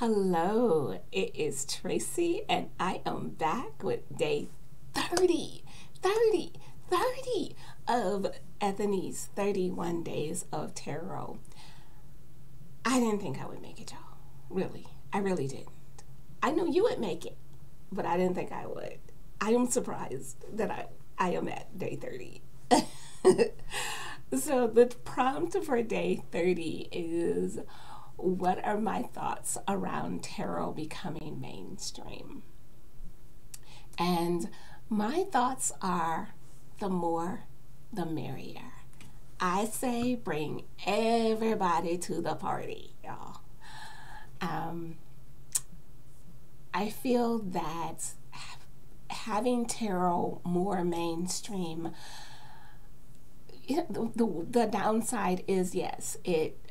Hello, it is Tracy, and I am back with day 30, 30, 30 of Ethony's 31 Days of Tarot. I didn't think I would make it, y'all. Really. I really didn't. I knew you would make it, but I didn't think I would. I am surprised that I, I am at day 30. so, the prompt for day 30 is what are my thoughts around tarot becoming mainstream? And my thoughts are the more, the merrier. I say bring everybody to the party, y'all. Um, I feel that having tarot more mainstream, the, the, the downside is yes, it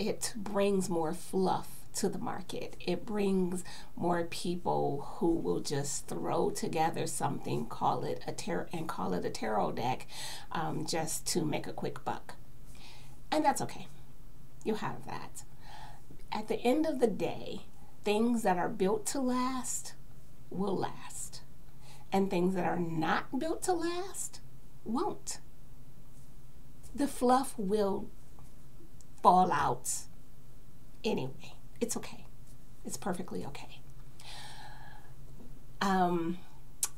it brings more fluff to the market. It brings more people who will just throw together something, call it a tarot, and call it a tarot deck, um, just to make a quick buck, and that's okay. You have that. At the end of the day, things that are built to last will last, and things that are not built to last won't. The fluff will fall out anyway. It's okay. It's perfectly okay. Um,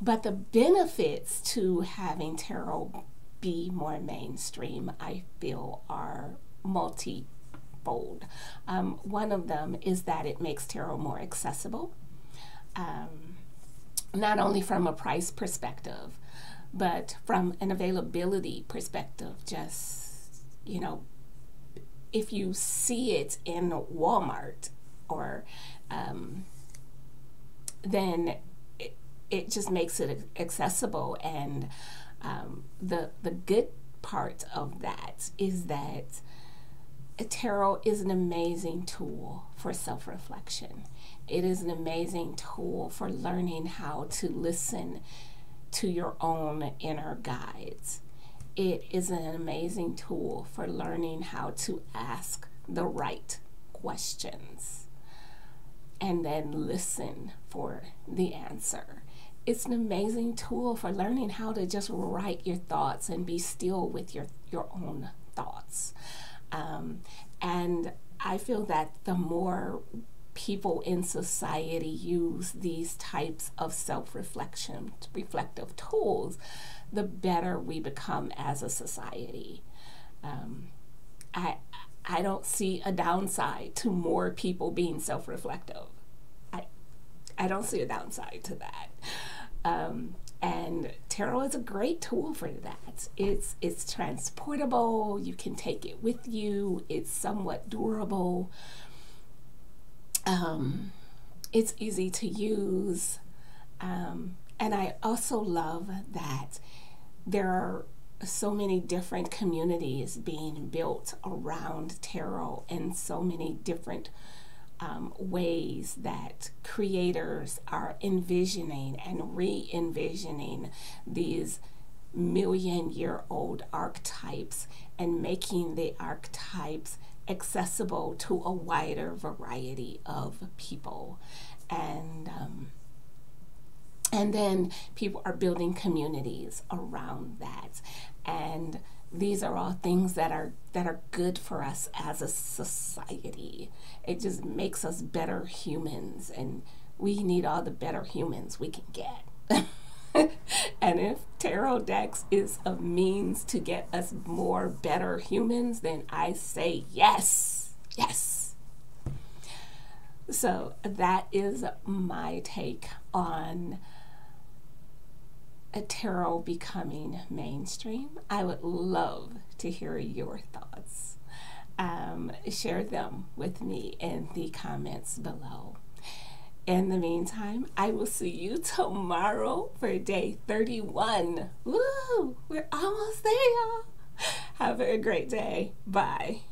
but the benefits to having tarot be more mainstream, I feel, are multifold. Um, one of them is that it makes tarot more accessible, um, not only from a price perspective, but from an availability perspective. Just, you know, if you see it in Walmart or um, then it, it just makes it accessible and um, the the good part of that is that tarot is an amazing tool for self-reflection. It is an amazing tool for learning how to listen to your own inner guides it is an amazing tool for learning how to ask the right questions and then listen for the answer. It's an amazing tool for learning how to just write your thoughts and be still with your, your own thoughts. Um, and I feel that the more people in society use these types of self reflection, reflective tools, the better we become as a society. Um, I, I don't see a downside to more people being self reflective. I, I don't see a downside to that. Um, and tarot is a great tool for that. It's it's transportable. You can take it with you. It's somewhat durable. Um, it's easy to use, um, and I also love that there are so many different communities being built around tarot and so many different um, ways that creators are envisioning and re envisioning these million year old archetypes and making the archetypes accessible to a wider variety of people. And um, and then people are building communities around that. And these are all things that are that are good for us as a society. It just makes us better humans and we need all the better humans we can get. and if tarot decks is a means to get us more better humans, then I say yes. Yes. So that is my take on a tarot becoming mainstream. I would love to hear your thoughts. Um, share them with me in the comments below. In the meantime, I will see you tomorrow for day 31. Woo! We're almost there. Have a great day. Bye.